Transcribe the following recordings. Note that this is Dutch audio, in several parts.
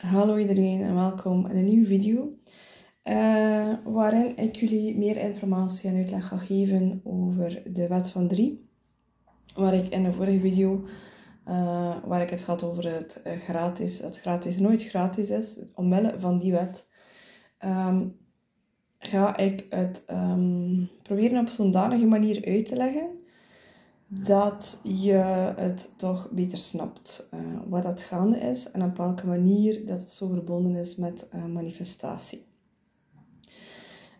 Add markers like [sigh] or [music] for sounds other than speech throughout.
Hallo iedereen en welkom in een nieuwe video uh, waarin ik jullie meer informatie en uitleg ga geven over de wet van 3. Waar ik in de vorige video, uh, waar ik het had over het uh, gratis, dat gratis nooit gratis is, omwille van die wet, um, ga ik het um, proberen op zo'n danige manier uit te leggen dat je het toch beter snapt uh, wat dat gaande is en op welke manier dat het zo verbonden is met uh, manifestatie.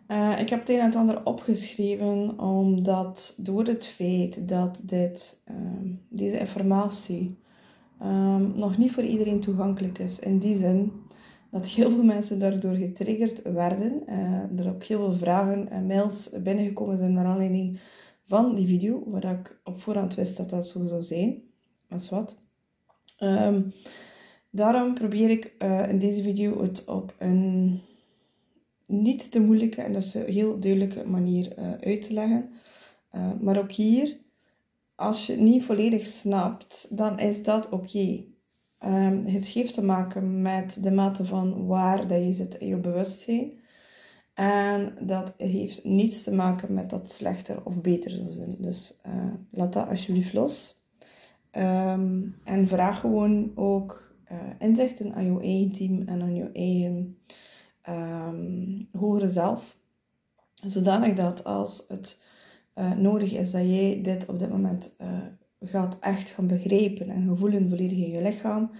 Uh, ik heb het een en ander opgeschreven omdat door het feit dat dit, ehm, deze informatie um, nog niet voor iedereen toegankelijk is, in die zin dat heel veel mensen daardoor getriggerd werden, er ook heel veel vragen en mails binnengekomen zijn naar aanleiding van die video, waar ik op voorhand wist dat dat zo zou zijn. Dat is wat. Um, daarom probeer ik uh, in deze video het op een niet te moeilijke en dus heel duidelijke manier uh, uit te leggen. Uh, maar ook hier, als je het niet volledig snapt, dan is dat oké. Um, het heeft te maken met de mate van waar dat je zit in je bewustzijn. En dat heeft niets te maken met dat slechter of beter zou zijn. Dus uh, laat dat alsjeblieft los. Um, en vraag gewoon ook uh, inzichten aan jouw eigen team en aan jouw eigen um, hogere zelf. Zodanig dat als het uh, nodig is dat jij dit op dit moment gaat echt gaan begrijpen en gevoelen volledig in je lichaam,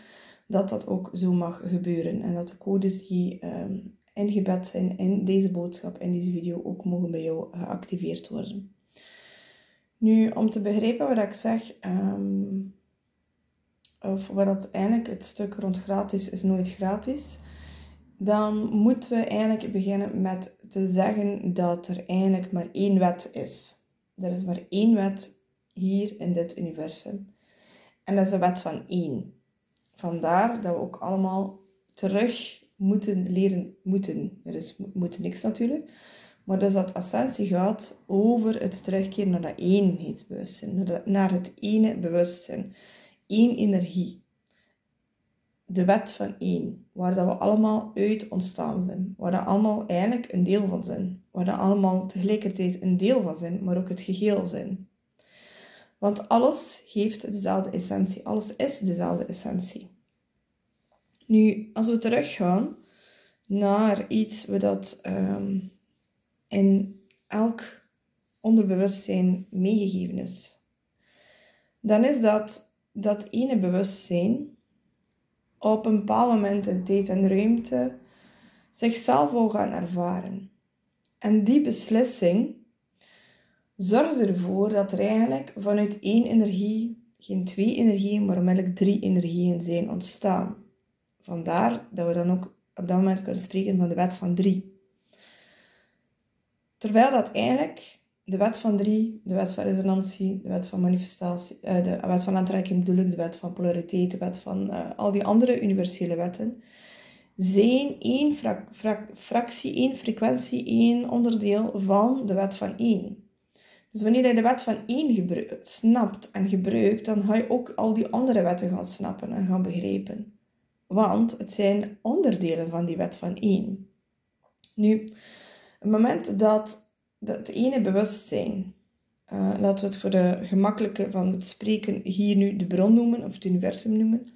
dat dat ook zo mag gebeuren. En dat de codes die um, ingebed zijn in deze boodschap, in deze video, ook mogen bij jou geactiveerd worden. Nu, om te begrijpen wat ik zeg, um, of wat dat eigenlijk het stuk rond gratis is nooit gratis, dan moeten we eigenlijk beginnen met te zeggen dat er eigenlijk maar één wet is. Er is maar één wet hier in dit universum. En dat is de wet van één. Vandaar dat we ook allemaal terug moeten leren moeten. Er is moeten niks natuurlijk. Maar dus dat ascensie gaat over het terugkeren naar dat eenheidsbewustzijn. Naar, het ene bewustzijn. Eén energie. De wet van één. Waar dat we allemaal uit ontstaan zijn. Waar dat allemaal eigenlijk een deel van zijn. Waar dat allemaal tegelijkertijd een deel van zijn, maar ook het geheel zijn. Want alles heeft dezelfde essentie. Alles is dezelfde essentie. Nu, als we teruggaan naar iets wat um, in elk onderbewustzijn meegegeven is, dan is dat dat ene bewustzijn op een bepaald moment in tijd en ruimte zichzelf wil gaan ervaren. En die beslissing zorgt ervoor dat er eigenlijk vanuit één energie geen twee energieën, maar onmiddellijk drie energieën zijn ontstaan. Vandaar dat we dan ook op dat moment kunnen spreken van de wet van drie. Terwijl dat eigenlijk de wet van drie, de wet van resonantie, de wet van manifestatie, uh, de wet van aantrekking bedoel ik, de wet van polariteit, de wet van uh, al die andere universele wetten, zijn één fractie, één frequentie, één onderdeel van de wet van één. Dus wanneer je de wet van één snapt en gebruikt, dan ga je ook al die andere wetten gaan snappen en gaan begrijpen. Want het zijn onderdelen van die wet van één. Nu, het moment dat, dat het ene bewustzijn, uh, laten we het voor de gemakkelijke van het spreken hier nu de bron noemen, of het universum noemen,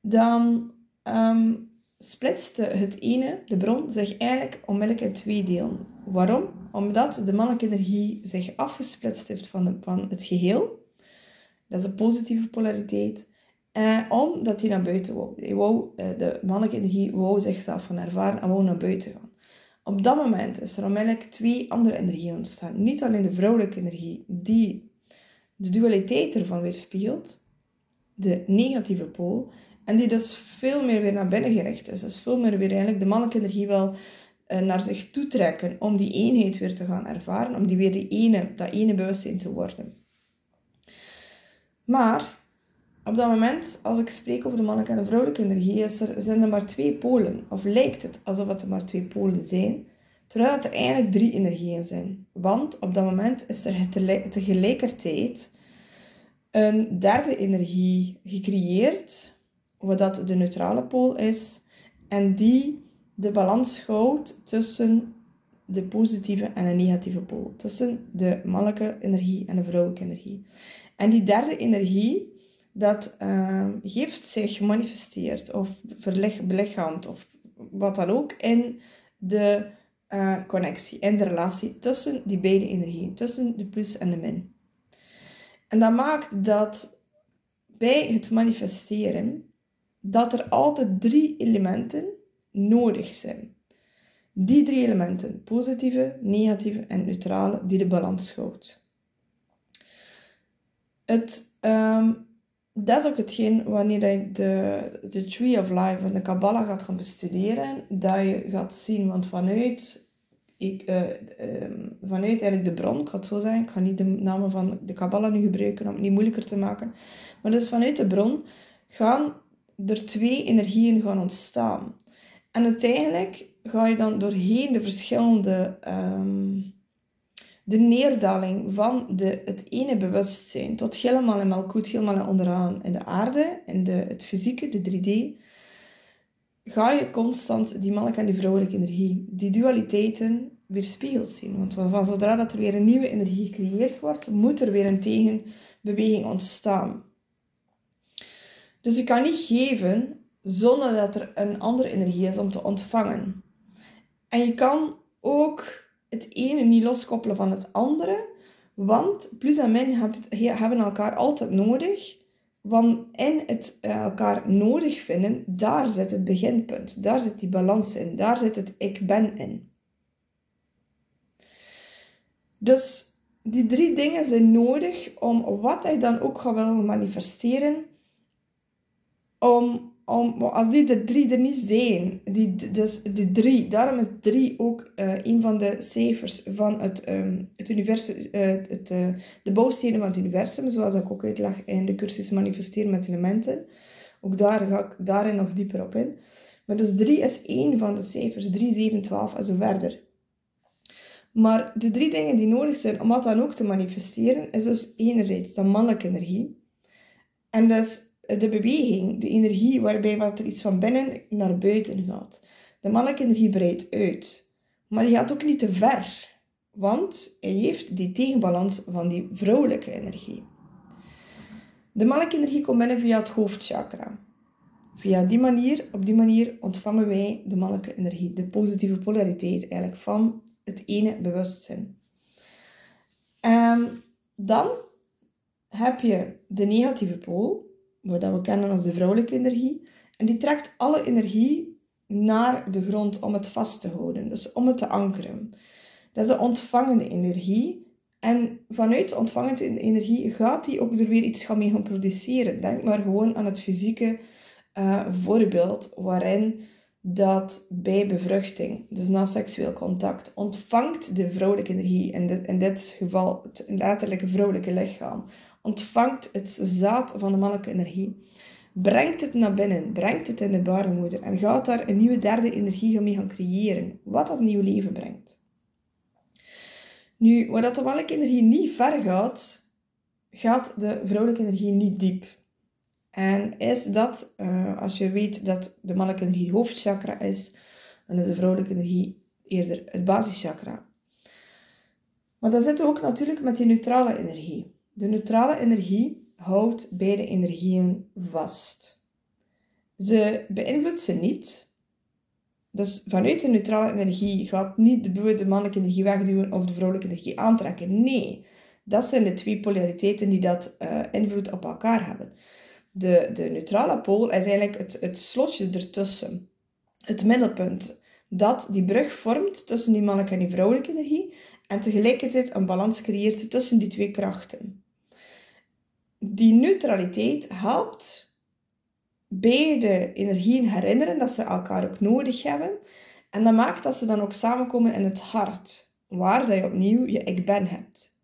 dan um, splitste het ene, de bron, zich eigenlijk onmiddellijk in twee delen. Waarom? Omdat de mannelijke energie zich afgesplitst heeft van, van het geheel. Dat is de positieve polariteit. Uh, omdat hij naar buiten wou. Wou uh, de mannelijke energie wou zichzelf gaan ervaren en wou naar buiten gaan. Op dat moment is er onmiddellijk twee andere energieën ontstaan. Niet alleen de vrouwelijke energie, die de dualiteit ervan weerspiegelt, de negatieve pool, en die dus veel meer weer naar binnen gericht is. Dus veel meer weer eigenlijk de mannelijke energie wil uh, naar zich toetrekken om die eenheid weer te gaan ervaren, om die weer die ene, dat ene bewustzijn te worden. Maar op dat moment, als ik spreek over de mannelijke en de vrouwelijke energie, is er, zijn er maar twee polen. Of lijkt het alsof het er maar twee polen zijn. Terwijl het er eigenlijk drie energieën zijn. Want op dat moment is er tegelijkertijd een derde energie gecreëerd wat de neutrale pool is, en die de balans houdt tussen de positieve en de negatieve pool. Tussen de mannelijke energie en de vrouwelijke energie. En die derde energie, dat uh, heeft zich gemanifesteerd of belichaamd of wat dan ook in de uh, connectie, in de relatie tussen die beide energieën, tussen de plus en de min. En dat maakt dat bij het manifesteren, dat er altijd drie elementen nodig zijn. Die drie elementen, positieve, negatieve en neutrale, die de balans houdt. Het, um, dat is ook hetgeen wanneer je de, de Tree of Life en de Kabbalah gaat gaan bestuderen, dat je gaat zien, want vanuit, ik, uh, um, vanuit eigenlijk de bron, ik ga het zo zeggen, ik ga niet de namen van de Kabbalah nu gebruiken om het niet moeilijker te maken, maar dus vanuit de bron gaan er twee energieën gaan ontstaan. En uiteindelijk ga je dan doorheen de verschillende, um, de neerdaling van de, het ene bewustzijn tot helemaal in Malkut, helemaal onderaan in de aarde, in de, het fysieke, de 3D, ga je constant die mannelijke en die vrouwelijke energie, die dualiteiten weerspiegeld zien. Want van zodra dat er weer een nieuwe energie gecreëerd wordt, moet er weer een tegenbeweging ontstaan. Dus je kan niet geven zonder dat er een andere energie is om te ontvangen. En je kan ook het ene niet loskoppelen van het andere, want plus en min hebben elkaar altijd nodig. Want in het eh, elkaar nodig vinden, daar zit het beginpunt. Daar zit die balans in. Daar zit het ik ben in. Dus die drie dingen zijn nodig om wat hij dan ook gaat willen manifesteren, om om, als die er drie er niet zijn, die, dus die drie, daarom is drie ook uh, een van de cijfers van het, um, het universum, uh, het, uh, de bouwstenen van het universum, zoals ik ook uitleg in de cursus Manifesteren met Elementen. Ook daar ga ik daarin nog dieper op in. Maar dus drie is één van de cijfers, 3, 7, 12 en zo verder. Maar de drie dingen die nodig zijn om dat dan ook te manifesteren, is dus enerzijds de mannelijke energie. En dat is de beweging, de energie waarbij wat er iets van binnen naar buiten gaat. De mannelijke energie breidt uit, maar die gaat ook niet te ver, want hij heeft die tegenbalans van die vrouwelijke energie. De mannelijke energie komt binnen via het hoofdchakra. Via die manier, op die manier ontvangen wij de mannelijke energie, de positieve polariteit eigenlijk van het ene bewustzijn. Um, dan heb je de negatieve pool, wat we kennen als de vrouwelijke energie. En die trekt alle energie naar de grond om het vast te houden, dus om het te ankeren. Dat is de ontvangende energie. En vanuit de ontvangende energie gaat die ook er weer iets gaan mee gaan produceren. Denk maar gewoon aan het fysieke uh, voorbeeld waarin dat bij bevruchting, dus na seksueel contact, ontvangt de vrouwelijke energie, in dit, in dit geval het letterlijke vrouwelijke lichaam, ontvangt het zaad van de mannelijke energie, brengt het naar binnen, brengt het in de baarmoeder en gaat daar een nieuwe derde energie mee gaan creëren, wat dat nieuw leven brengt. Nu, waar dat de mannelijke energie niet ver gaat, gaat de vrouwelijke energie niet diep. En is dat, uh, als je weet dat de mannelijke energie hoofdchakra is, dan is de vrouwelijke energie eerder het basischakra. Maar dan zitten we ook natuurlijk met die neutrale energie. De neutrale energie houdt beide energieën vast. Ze beïnvloedt ze niet. Dus vanuit de neutrale energie gaat niet de, mannelijke energie wegduwen of de vrouwelijke energie aantrekken. Nee, dat zijn de twee polariteiten die dat uh, invloed op elkaar hebben. De, de neutrale pool is eigenlijk het, het slotje ertussen. Het middelpunt dat die brug vormt tussen die mannelijke en die vrouwelijke energie en tegelijkertijd een balans creëert tussen die twee krachten die neutraliteit helpt beide energieën herinneren dat ze elkaar ook nodig hebben. En dat maakt dat ze dan ook samenkomen in het hart, waar dat je opnieuw je ik ben hebt.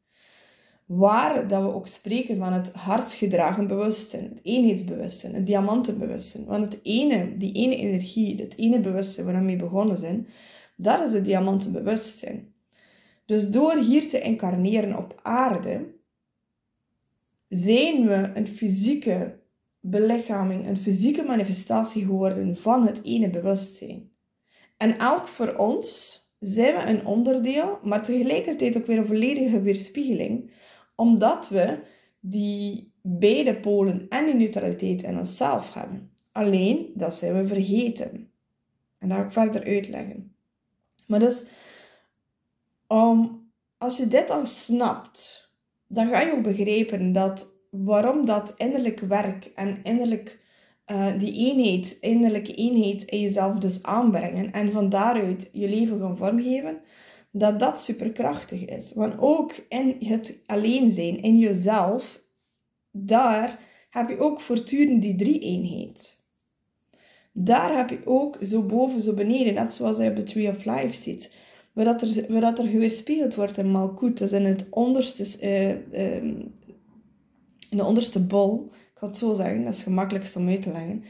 Waar dat we ook spreken van het hartgedragen bewustzijn, het eenheidsbewustzijn, het diamantenbewustzijn. Want het ene, die ene energie, het ene bewustzijn waar we mee begonnen zijn, dat is het diamantenbewustzijn. Dus door hier te incarneren op aarde, zijn we een fysieke belichaming, een fysieke manifestatie geworden van het ene bewustzijn. En elk voor ons zijn we een onderdeel, maar tegelijkertijd ook weer een volledige weerspiegeling, omdat we die beide polen en die neutraliteit in onszelf hebben. Alleen, dat zijn we vergeten. En dat ga ik verder uitleggen. Maar dus, um, als je dit al snapt, dan ga je ook begrijpen dat waarom dat innerlijk werk en innerlijk uh, die eenheid, innerlijke eenheid in jezelf dus aanbrengen en van daaruit je leven gaan vormgeven, dat dat superkrachtig is. Want ook in het alleen zijn, in jezelf, daar heb je ook voortdurend die drie-eenheid. Daar heb je ook zo boven, zo beneden, net zoals je op de Tree of Life ziet. Waar dat er, er geweerspiegeld wordt in Malkut, dus in het onderste, uh, uh, in de onderste bol, ik ga het zo zeggen, dat is het gemakkelijkst om uit te leggen.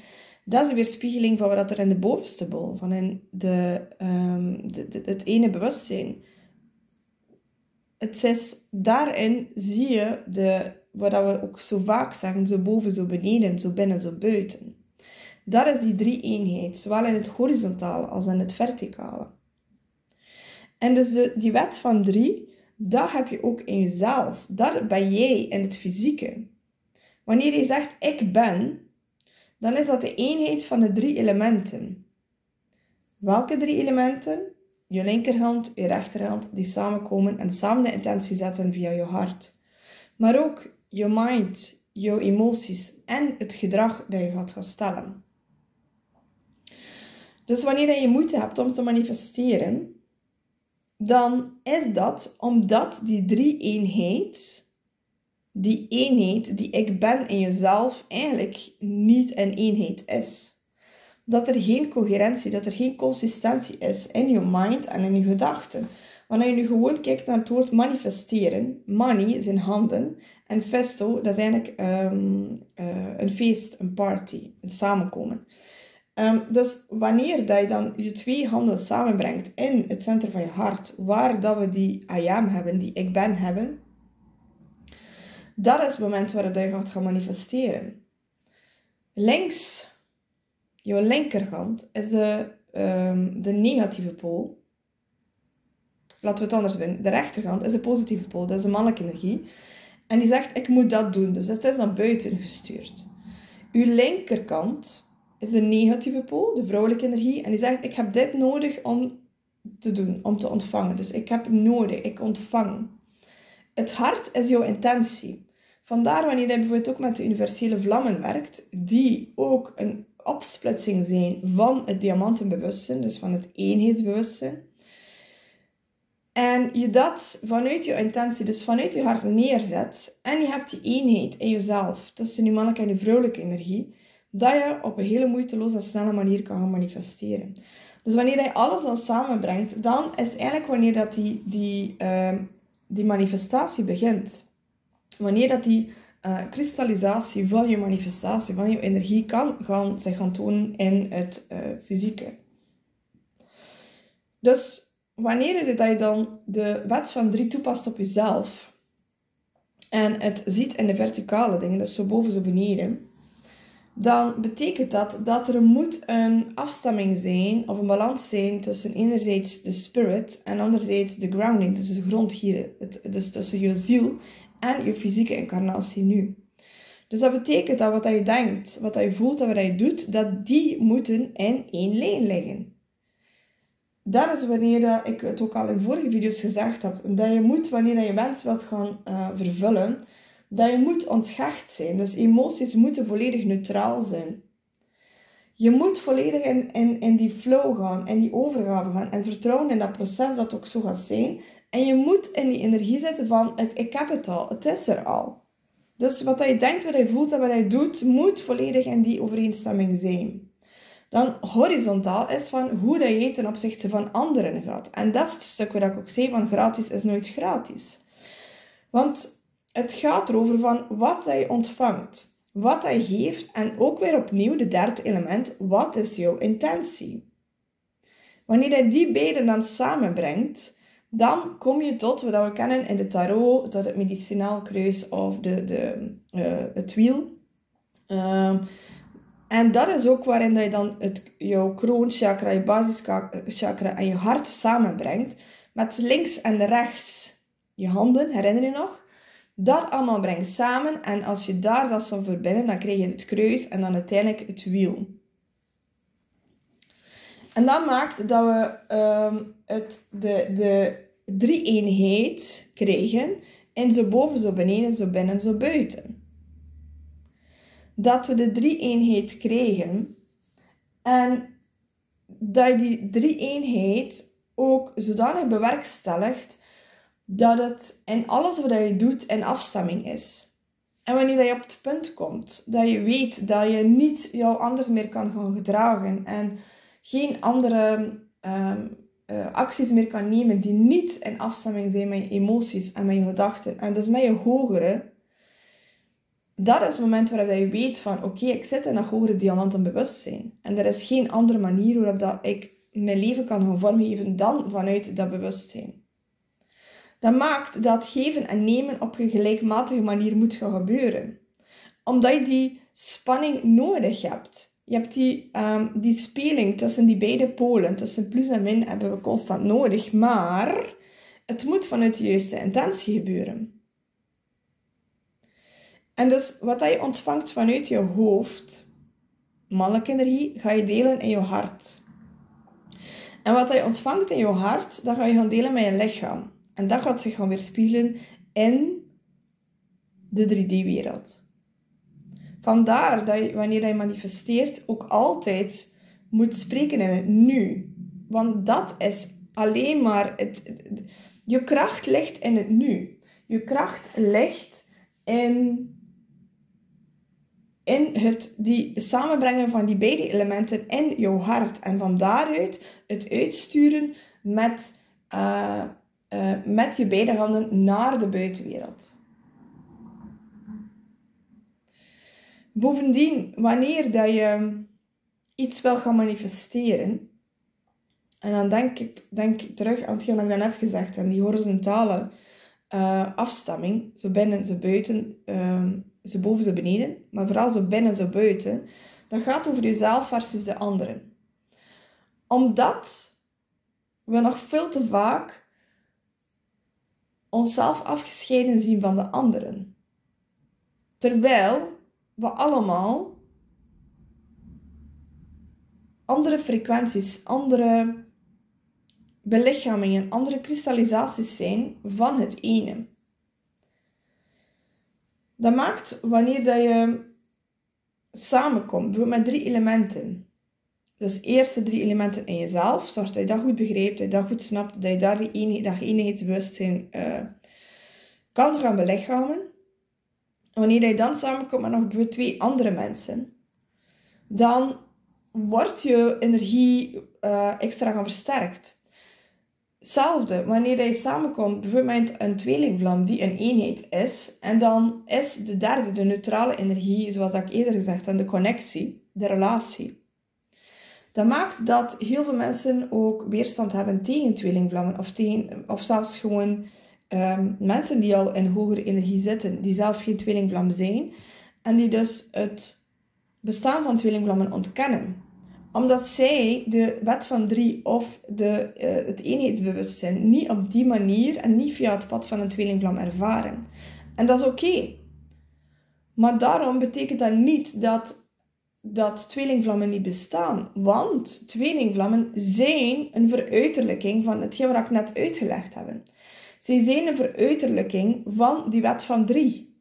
Dat is de weerspiegeling van wat er in de bovenste bol, van in de, um, de, het ene bewustzijn. Het is, daarin zie je de, wat we ook zo vaak zeggen, zo boven, zo beneden, zo binnen, zo buiten. Dat is die drie eenheid, zowel in het horizontale als in het verticale. En dus de, die wet van drie, dat heb je ook in jezelf. Dat ben jij in het fysieke. Wanneer je zegt ik ben, dan is dat de eenheid van de drie elementen. Welke drie elementen? Je linkerhand, je rechterhand, die samenkomen en samen de intentie zetten via je hart. Maar ook je mind, je emoties en het gedrag dat je gaat gaan stellen. Dus wanneer je moeite hebt om te manifesteren, dan is dat omdat die drie eenheid die eenheid die ik ben in jezelf eigenlijk niet een eenheid is. Dat er geen coherentie, dat er geen consistentie is in je mind en in je gedachten. Wanneer je nu gewoon kijkt naar het woord manifesteren, money zijn handen en festo, dat is eigenlijk um, uh, een feest, een party, een samenkomen. Um, dus wanneer dat je dan je twee handen samenbrengt in het centrum van je hart, waar dat we die I am hebben, die ik ben hebben, dat is het moment waarop je gaat gaan manifesteren. Links, je linkerhand, is de, um, de negatieve pool. Laten we het anders doen. De rechterhand is de positieve pool, dat is de mannelijke energie. En die zegt, ik moet dat doen. Dus het is naar buiten gestuurd. Uw linkerkant is de negatieve pool, de vrouwelijke energie. En die zegt, ik heb dit nodig om te doen, om te ontvangen. Dus ik heb nodig, ik ontvang. Het hart is jouw intentie. Vandaar wanneer je bijvoorbeeld ook met de universele vlammen werkt, die ook een opsplitsing zijn van het diamantenbewustzijn, dus van het eenheidsbewustzijn. En je dat vanuit je intentie, dus vanuit je hart neerzet, en je hebt die eenheid in jezelf tussen je mannelijke en je vrouwelijke energie, dat je op een hele moeiteloze en snelle manier kan gaan manifesteren. Dus wanneer je alles al samenbrengt, dan is eigenlijk wanneer dat die, die, uh, die manifestatie begint wanneer dat die uh, kristallisatie van je manifestatie, van je energie kan gaan, zich gaan tonen in het uh, fysieke. Dus wanneer je, dat je dan de wet van drie toepast op jezelf en het ziet in de verticale dingen, dus zo boven, zo beneden, dan betekent dat dat er moet een afstemming zijn of een balans zijn tussen enerzijds de spirit en anderzijds de grounding, dus de grond hier, het, dus tussen je ziel en je fysieke incarnatie nu. Dus dat betekent dat wat je denkt, wat je voelt en wat je doet, dat die moeten in één lijn liggen. Dat is wanneer ik het ook al in vorige video's gezegd heb, dat je moet, wanneer je wens wilt gaan uh, vervullen, dat je moet ontgacht zijn. Dus emoties moeten volledig neutraal zijn. Je moet volledig in, in, in die flow gaan, in die overgave gaan en vertrouwen in dat proces dat ook zo gaat zijn. En je moet in die energie zitten van, ik, ik heb het al, het is er al. Dus wat je denkt, wat je voelt en wat je doet, moet volledig in die overeenstemming zijn. Dan horizontaal is van hoe dat je ten opzichte van anderen gaat. En dat is het stuk waar ik ook zei van gratis is nooit gratis. Want het gaat erover van wat je ontvangt, wat je geeft en ook weer opnieuw de derde element, wat is jouw intentie? Wanneer je die beiden dan samenbrengt, dan kom je tot wat we kennen in de tarot, tot het medicinaal kruis of de, de, uh, het wiel. Ehm, en dat is ook waarin dat je dan het, jouw kroonchakra, je basischakra en je hart samenbrengt. Met links en rechts je handen, herinner je nog? Dat allemaal brengt samen en als je daar dat zo verbinden, dan krijg je het kruis en dan uiteindelijk het wiel. En dat maakt dat we um, het, de, de drie-eenheid krijgen in zo boven, zo beneden, zo binnen, zo buiten. Dat we de drie-eenheid krijgen en dat je die drie-eenheid ook zodanig bewerkstelligt dat het in alles wat je doet in afstemming is. En wanneer je op het punt komt dat je weet dat je niet jou anders meer kan gaan gedragen en geen andere ehm, eh, acties meer kan nemen die niet in afstemming zijn met je emoties en met je gedachten en dus met je hogere, dat is het moment waarop je weet van oké, ik zit in dat hogere diamanten bewustzijn. En er is geen andere manier waarop dat ik mijn leven kan gaan vormgeven dan vanuit dat bewustzijn. Dat maakt dat geven en nemen op een gelijkmatige manier moet gaan gebeuren. Omdat je die spanning nodig hebt. Je hebt die, um, die speling tussen die beide polen, tussen plus en min, hebben we constant nodig. Maar het moet vanuit de juiste intentie gebeuren. En dus wat je ontvangt vanuit je hoofd, mannelijke energie, ga je delen in je hart. En wat je ontvangt in je hart, dat ga je gaan delen met je lichaam. En dat gaat zich gaan weerspiegelen in de 3D-wereld. Vandaar dat je, wanneer je manifesteert, ook altijd moet spreken in het nu. Want dat is alleen maar het, je kracht ligt in het nu. Je kracht ligt in, in het die samenbrengen van die beide elementen in jouw hart. En van daaruit het uitsturen met, uh, uh, met je beide handen naar de buitenwereld. Bovendien, wanneer dat je iets wil gaan manifesteren, en dan denk ik denk terug aan hetgeen ik daarnet gezegd heb, die horizontale uh, afstamming, zo binnen, zo buiten, uh, zo boven, zo beneden, maar vooral zo binnen, zo buiten, dat gaat over jezelf versus de anderen. Omdat we nog veel te vaak onszelf afgescheiden zien van de anderen. Terwijl we allemaal andere frequenties, andere belichamingen, andere kristallisaties zijn van het ene. Dat maakt wanneer dat je samenkomt, bijvoorbeeld met drie elementen. Dus eerst de drie elementen in jezelf. Zorg dat je dat goed begrijpt, dat je dat goed snapt, dat je daar die eenheid, dat eenheidsbewustzijn uh, kan gaan belichamen wanneer je dan samenkomt met nog twee andere mensen, dan wordt je energie uh, extra gaan versterkt. Hetzelfde, wanneer je samenkomt, bijvoorbeeld een tweelingvlam die een eenheid is, en dan is de derde, de neutrale energie, zoals ik eerder gezegd heb, de connectie, de relatie. Dat maakt dat heel veel mensen ook weerstand hebben tegen tweelingvlammen, of, tegen, of zelfs gewoon um, mensen die al in hogere energie zitten, die zelf geen tweelingvlam zijn, en die dus het bestaan van tweelingvlammen ontkennen omdat zij de wet van drie of de, uh, het eenheidsbewustzijn niet op die manier en niet via het pad van een tweelingvlam ervaren. En dat is oké. Maar daarom betekent dat niet dat, dat tweelingvlammen niet bestaan. Want tweelingvlammen zijn een veruiterlijking van hetgeen wat ik net uitgelegd heb. Zij zijn een veruiterlijking van die wet van drie.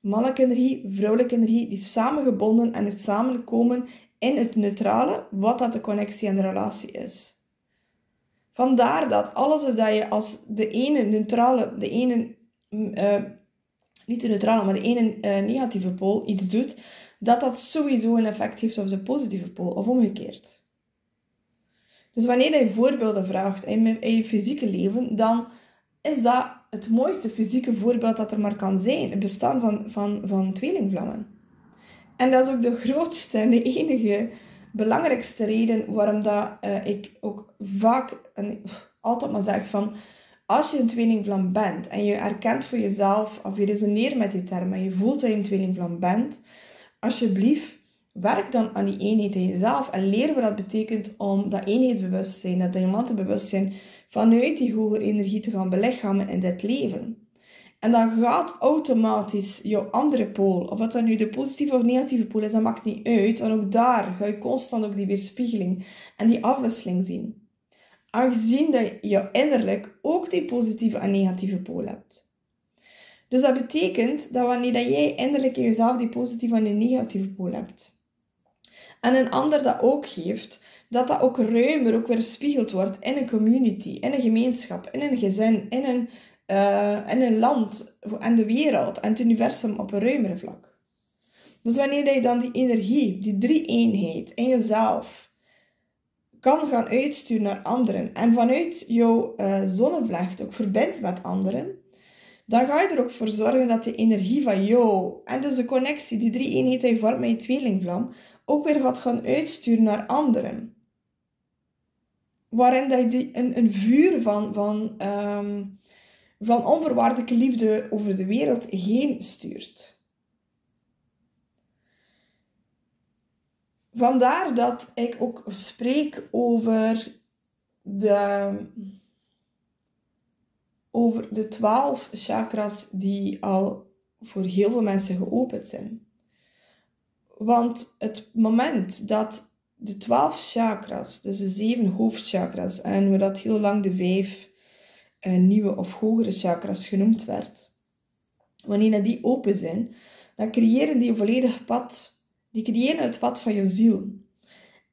Mannelijke energie, vrouwelijke energie, die samengebonden en het samenkomen in het neutrale, wat dat de connectie en de relatie is. Vandaar dat alles wat je als de ene neutrale, de ene, uh, niet de neutrale, maar de ene uh, negatieve pool iets doet, dat dat sowieso een effect heeft op de positieve pool, of omgekeerd. Dus wanneer je voorbeelden vraagt in je fysieke leven, dan is dat het mooiste fysieke voorbeeld dat er maar kan zijn. Het bestaan van, van, van tweelingvlammen. En dat is ook de [laughs] grootste en de enige belangrijkste reden waarom dat, uh, ik ook vaak en altijd maar zeg van als je een tweelingvlam bent en je erkent voor jezelf of je resoneert met die termen, je voelt dat je een tweelingvlam bent, alsjeblieft, werk dan aan die eenheid in jezelf en leer wat dat betekent om dat eenheidsbewustzijn, dat diamantenbewustzijn vanuit die hogere energie te gaan belichamen in dit leven. En dan gaat automatisch jouw andere pool, of wat dan nu de positieve of negatieve pool is, dat maakt niet uit. Want ook daar ga je constant ook die weerspiegeling en die afwisseling zien. Aangezien dat je innerlijk ook die positieve en negatieve pool hebt. Dus dat betekent dat wanneer dat jij innerlijk in jezelf die positieve en die negatieve pool hebt, en een ander dat ook geeft, dat dat ook ruimer ook weer gespiegeld wordt in een community, in een gemeenschap, in een gezin, in een uh, in een land en de wereld en het universum op een ruimere vlak. Dus wanneer je dan die energie, die drie-eenheid in jezelf kan gaan uitsturen naar anderen en vanuit jouw uh, zonnevlecht ook verbindt met anderen, dan ga je er ook voor zorgen dat de energie van jou en dus de connectie, die drie eenheid die je vormt met je tweelingvlam, ook weer gaat gaan uitsturen naar anderen. Waarin dat je een, een vuur van, van um, van onvoorwaardelijke liefde over de wereld heen stuurt. Vandaar dat ik ook spreek over de, over de twaalf chakras die al voor heel veel mensen geopend zijn. Want het moment dat de twaalf chakras, dus de zeven hoofdchakras, en we dat heel lang de vijf nieuwe of hogere chakras genoemd werd. Wanneer die open zijn, dan creëren die een volledig pad. Die creëren het pad van je ziel.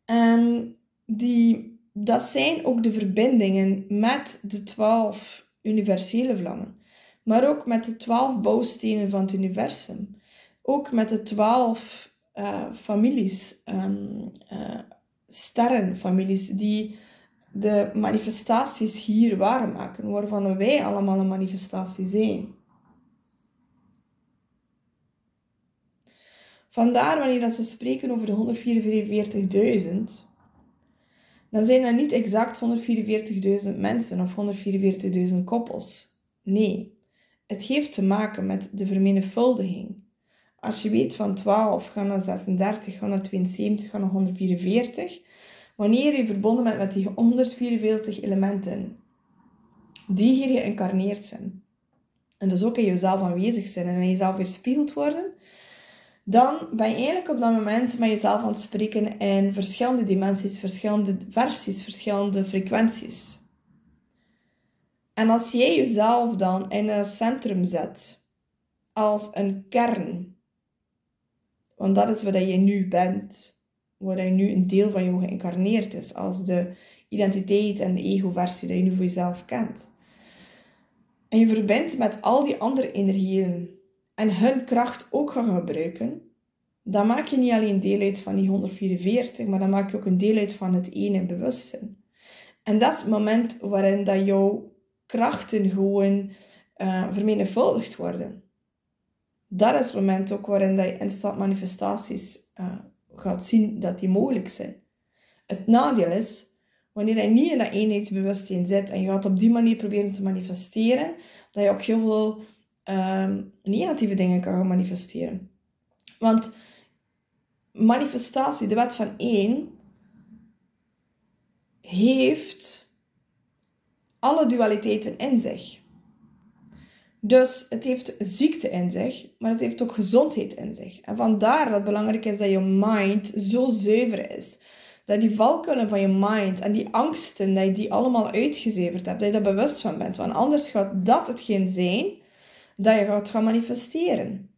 En die, dat zijn ook de verbindingen met de twaalf universele vlammen. Maar ook met de twaalf bouwstenen van het universum. Ook met de twaalf uh, families, um, sterrenfamilies, die de manifestaties hier waarmaken, waarvan wij allemaal een manifestatie zijn. Vandaar wanneer ze spreken over de 144.000, dan zijn dat niet exact 144.000 mensen of 144.000 koppels. Nee, het heeft te maken met de vermenigvuldiging. Als je weet van 12 gaan naar 36, gaan naar 72, gaan naar 144, wanneer je verbonden bent met die 144 elementen die hier geïncarneerd zijn, en dus ook in jezelf aanwezig zijn en in jezelf weerspiegeld worden, dan ben je eigenlijk op dat moment met jezelf aan het spreken in verschillende dimensies, verschillende versies, verschillende frequenties. En als jij jezelf dan in een centrum zet, als een kern, want dat is wat je nu bent, waar je nu een deel van jou geïncarneerd is, als de identiteit en de ego-versie die je nu voor jezelf kent. En je verbindt met al die andere energieën en hun kracht ook gaan gebruiken, dan maak je niet alleen deel uit van die 144, maar dan maak je ook een deel uit van het ene bewustzijn. En dat is het moment waarin dat jouw krachten gewoon uh, vermenigvuldigd worden. Dat is het moment ook waarin dat je instant manifestaties uh, gaat zien dat die mogelijk zijn. Het nadeel is, wanneer je niet in dat eenheidsbewustzijn zit en je gaat op die manier proberen te manifesteren, dat je ook heel veel ehm, negatieve dingen kan gaan manifesteren. Want manifestatie, de wet van één, heeft alle dualiteiten in zich. Dus het heeft ziekte in zich, maar het heeft ook gezondheid in zich. En vandaar dat het belangrijk is dat je mind zo zuiver is. Dat die valkuilen van je mind en die angsten, dat je die allemaal uitgezuiverd hebt. Dat je daar bewust van bent. Want anders gaat dat hetgeen zijn dat je gaat gaan manifesteren.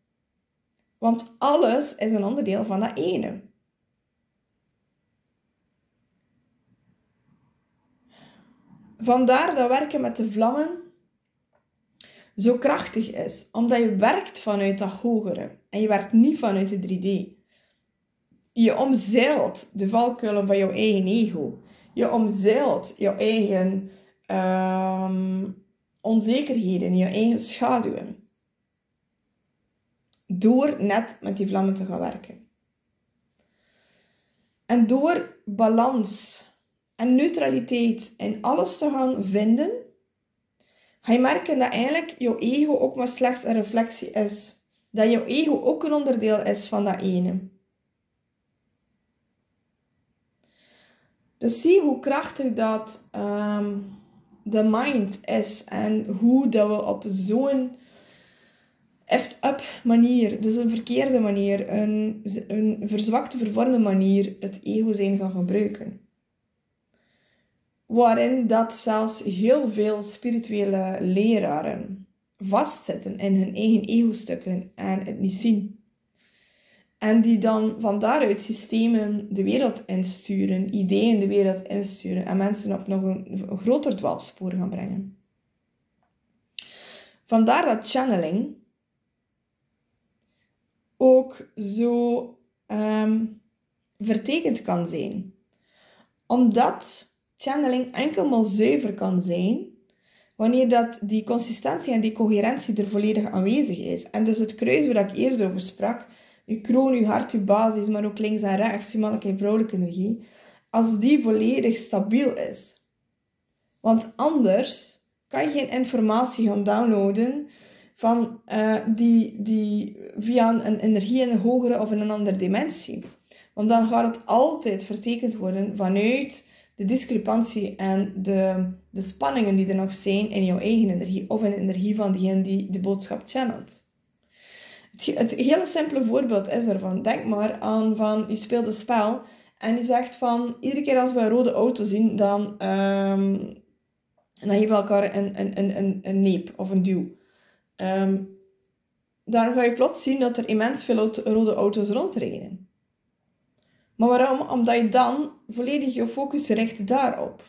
Want alles is een onderdeel van dat ene. Vandaar dat werken met de vlammen zo krachtig is, omdat je werkt vanuit dat hogere en je werkt niet vanuit de 3D. Je omzeilt de valkuilen van jouw eigen ego. Je omzeilt jouw eigen um, onzekerheden, je eigen schaduwen. Door net met die vlammen te gaan werken. En door balans en neutraliteit in alles te gaan vinden, ga je merken dat eigenlijk jouw ego ook maar slechts een reflectie is dat jouw ego ook een onderdeel is van dat ene. Dus zie hoe krachtig dat ehm, de mind is en hoe dat we op zo'n F-up manier, dus een verkeerde manier, een, een verzwakte, vervormde manier, het ego zijn gaan gebruiken. Waarin dat zelfs heel veel spirituele leraren vastzitten in hun eigen ego-stukken en het niet zien. En die dan van daaruit systemen de wereld insturen, ideeën de wereld insturen en mensen op nog een, groter dwaalspoor gaan brengen. Vandaar dat channeling ook zo um, vertekend kan zijn. Omdat channeling enkel maar zuiver kan zijn wanneer dat die consistentie en die coherentie er volledig aanwezig is. En dus het kruis waar ik eerder over sprak, je kroon, je hart, je basis, maar ook links en rechts, je mannelijke en vrouwelijke energie, als die volledig stabiel is. Want anders kan je geen informatie gaan downloaden van, uh, die, die via een energie in een hogere of in een andere dimensie. Want dan gaat het altijd vertekend worden vanuit de discrepantie en de, de spanningen die er nog zijn in jouw eigen energie of in de energie van diegene die de boodschap channelt. Het, het hele simpele voorbeeld is ervan. Denk maar aan van, je speelt een spel en je zegt van, iedere keer als we een rode auto zien, dan, um, dan geven we elkaar een, een, een, een, een neep of een duw. Um, dan ga je plots zien dat er immens veel rode auto's rondrijden. Maar waarom? Omdat je dan volledig je focus richt daarop.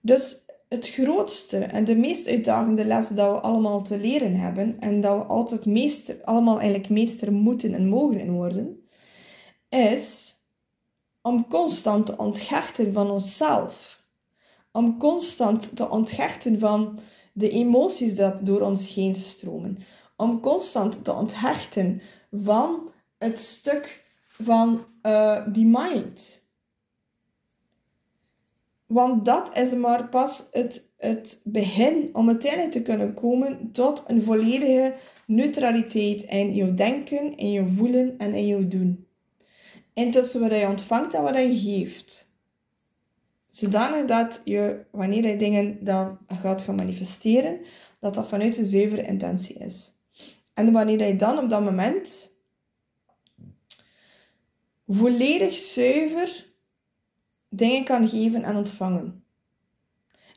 Dus het grootste en de meest uitdagende les dat we allemaal te leren hebben, en dat we altijd meester, allemaal eigenlijk meester moeten en mogen in worden, is om constant te onthechten van onszelf. Om constant te onthechten van de emoties dat door ons heen stromen. Om constant te onthechten van het stuk van uh, die mind. Want dat is maar pas het, het begin om uiteindelijk te kunnen komen tot een volledige neutraliteit in jouw denken, in jouw voelen en in jouw doen. Intussen wat je ontvangt en wat je geeft. Zodanig dat je, wanneer je dingen dan gaat gaan manifesteren, dat dat vanuit een zuivere intentie is. En wanneer je dan op dat moment volledig zuiver dingen kan geven en ontvangen.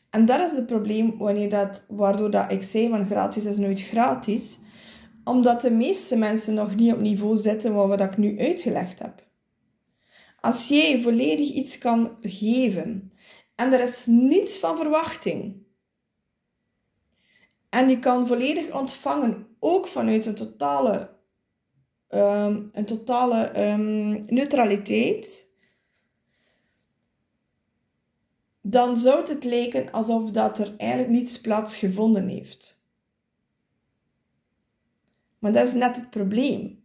En dat is het probleem wanneer dat, waardoor dat ik zei van gratis is nooit gratis. Omdat de meeste mensen nog niet op niveau zitten wat ik nu uitgelegd heb. Als jij volledig iets kan geven en er is niets van verwachting. En je kan volledig ontvangen, ook vanuit een totale, um, een totale um, neutraliteit dan zou het lijken alsof dat er eigenlijk niets plaatsgevonden heeft. Maar dat is net het probleem.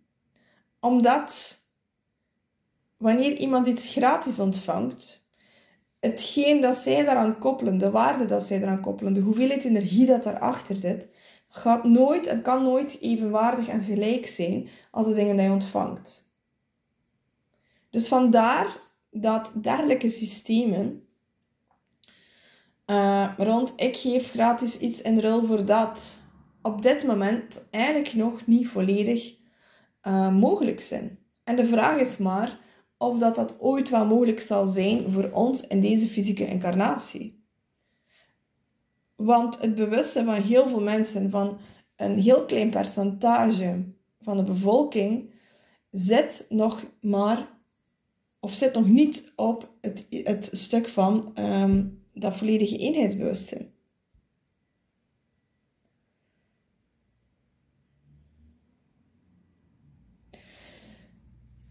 Omdat wanneer iemand iets gratis ontvangt, hetgeen dat zij daaraan koppelen, de waarde dat zij daaraan koppelen, de hoeveelheid energie dat daarachter zit, gaat nooit en kan nooit evenwaardig en gelijk zijn als de dingen die je ontvangt. Dus vandaar dat dergelijke systemen uh, rond ik geef gratis iets in ruil voor dat op dit moment eigenlijk nog niet volledig uh, mogelijk zijn. En de vraag is maar of dat, dat ooit wel mogelijk zal zijn voor ons in deze fysieke incarnatie. Want het bewustzijn van heel veel mensen, van een heel klein percentage van de bevolking, zit nog maar, of zit nog niet op het, het stuk van um, dat volledige eenheidsbewustzijn.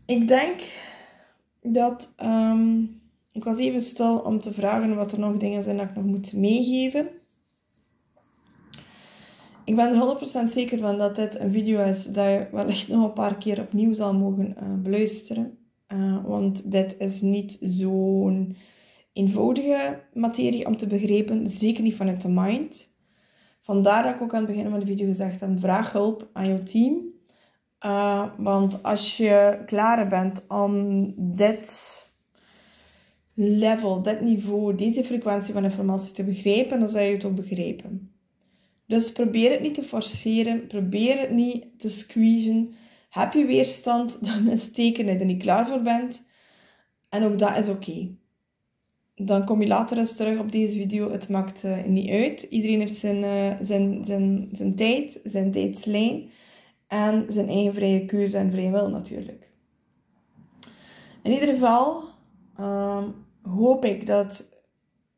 Ik denk dat. Um, ik was even stil om te vragen wat er nog dingen zijn dat ik nog moet meegeven. Ik ben er 100% zeker van dat dit een video is dat je wellicht nog een paar keer opnieuw zal mogen uh, beluisteren. Uh, want dit is niet zo'n eenvoudige materie om te begrijpen, zeker niet vanuit de mind. Vandaar dat ik ook aan het begin van de video gezegd heb, vraag hulp aan jouw team. Uh, want als je klaar bent om dit level, dit niveau, deze frequentie van informatie te begrijpen, dan zal je het ook begrijpen. Dus probeer het niet te forceren, probeer het niet te squeezen. Heb je weerstand, [laughs] dan is het teken dat je er niet klaar voor bent. En ook dat is oké. Dan kom je later eens terug op deze video. Het maakt uh, niet uit. Iedereen heeft zijn, uh, zijn, zijn, zijn tijd, zijn tijdslijn. En zijn eigen vrije keuze en vrije wil natuurlijk. In ieder geval um, hoop ik dat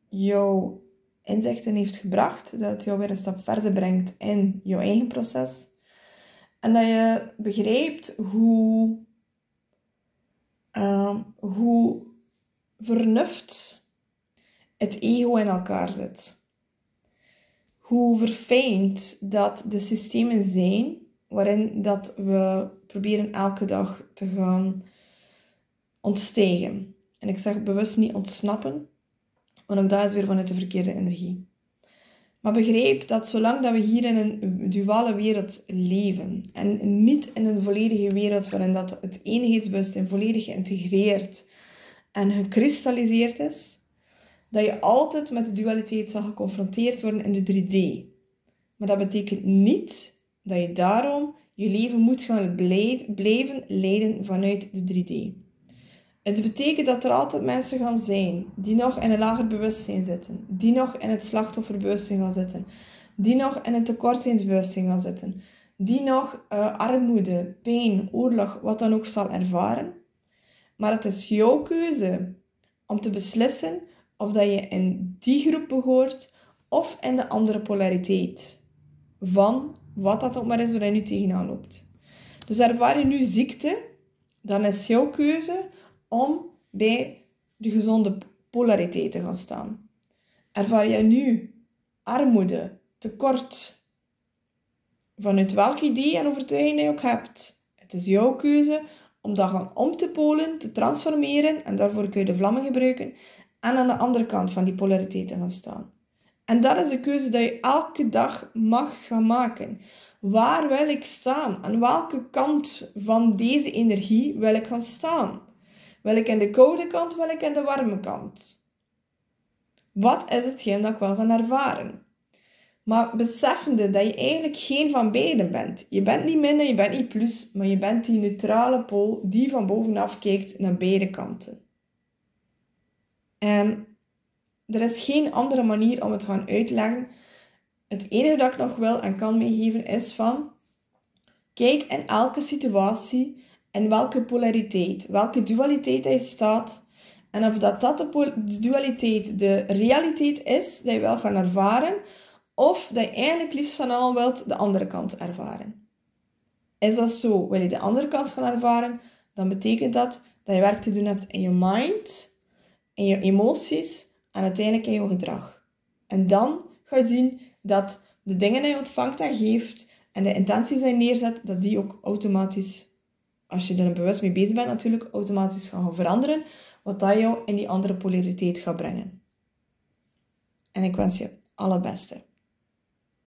jouw inzichten heeft gebracht. Dat het jou weer een stap verder brengt in jouw eigen proces. En dat je begrijpt hoe, uh, hoe vernuft het ego in elkaar zit. Hoe verfijnd dat de systemen zijn waarin dat we proberen elke dag te gaan ontstijgen. En ik zeg bewust niet ontsnappen, want ook dat is weer vanuit de verkeerde energie. Maar begrijp dat zolang dat we hier in een duale wereld leven en niet in een volledige wereld waarin dat het eenheidsbewustzijn volledig geïntegreerd en gekristalliseerd is, dat je altijd met de dualiteit zal geconfronteerd worden in de 3D. Maar dat betekent niet dat je daarom je leven moet gaan blijven leiden vanuit de 3D. Het betekent dat er altijd mensen gaan zijn die nog in een lager bewustzijn zitten, die nog in het slachtofferbewustzijn gaan zitten, die nog in het tekortheidsbewustzijn gaan zitten, die nog uh, armoede, pijn, oorlog, wat dan ook zal ervaren. Maar het is jouw keuze om te beslissen of dat je in die groep behoort of in de andere polariteit van wat dat ook maar is waar je nu tegenaan loopt. Dus ervaar je nu ziekte, dan is jouw keuze om bij de gezonde polariteit te gaan staan. Ervaar je nu armoede, tekort, vanuit welk idee en overtuiging je ook hebt. Het is jouw keuze om dat gaan om te polen, te transformeren en daarvoor kun je de vlammen gebruiken en aan de andere kant van die polariteit te gaan staan. En dat is de keuze die je elke dag mag gaan maken. Waar wil ik staan? Aan welke kant van deze energie wil ik gaan staan? Wil ik in de koude kant, wil ik in de warme kant? Wat is hetgeen dat ik wil gaan ervaren? Maar beseffende dat je eigenlijk geen van beiden bent. Je bent niet min en je bent niet plus, maar je bent die neutrale pool die van bovenaf kijkt naar beide kanten. En er is geen andere manier om het te gaan uitleggen. Het enige dat ik nog wil en kan meegeven is van... Kijk in elke situatie in welke polariteit, welke dualiteit hij staat. En of dat, dat de, dualiteit de realiteit is dat je wil gaan ervaren, of dat je eigenlijk liefst van al wilt de andere kant ervaren. Is dat zo? Wil je de andere kant gaan ervaren, dan betekent dat dat je werk te doen hebt in je mind, in je emoties en uiteindelijk in je gedrag. En dan ga je zien dat de dingen die je ontvangt en geeft en de intenties die je neerzet, dat die ook automatisch als je er bewust mee bezig bent natuurlijk, automatisch gaan veranderen. Wat dat jou in die andere polariteit gaat brengen. En ik wens je alle beste.